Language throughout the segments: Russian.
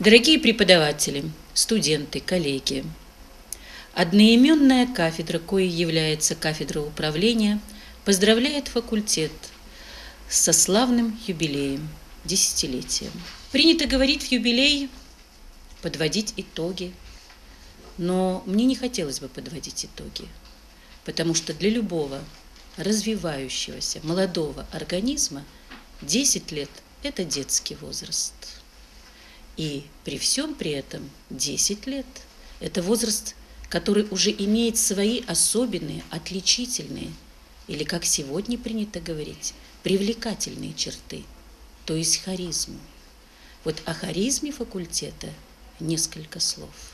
Дорогие преподаватели, студенты, коллеги, одноименная кафедра, коей является кафедра управления, поздравляет факультет со славным юбилеем, десятилетием. Принято говорить в юбилей, подводить итоги, но мне не хотелось бы подводить итоги, потому что для любого развивающегося молодого организма 10 лет – это детский возраст. И при всем при этом 10 лет – это возраст, который уже имеет свои особенные, отличительные, или, как сегодня принято говорить, привлекательные черты, то есть харизму. Вот о харизме факультета несколько слов.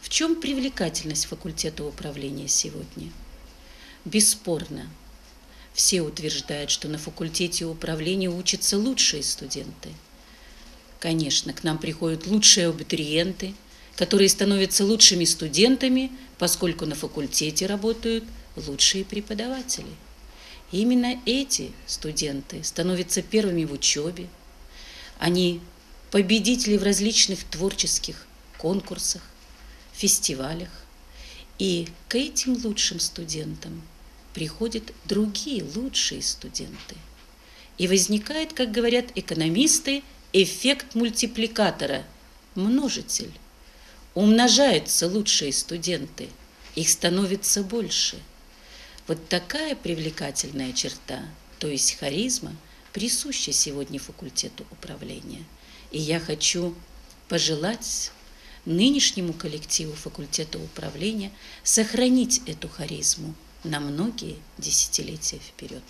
В чем привлекательность факультета управления сегодня? Бесспорно, все утверждают, что на факультете управления учатся лучшие студенты – Конечно, к нам приходят лучшие абитуриенты, которые становятся лучшими студентами, поскольку на факультете работают лучшие преподаватели. Именно эти студенты становятся первыми в учебе. Они победители в различных творческих конкурсах, фестивалях. И к этим лучшим студентам приходят другие лучшие студенты. И возникает, как говорят экономисты, эффект мультипликатора, множитель. Умножаются лучшие студенты, их становится больше. Вот такая привлекательная черта, то есть харизма, присуща сегодня факультету управления. И я хочу пожелать нынешнему коллективу факультета управления сохранить эту харизму на многие десятилетия вперед.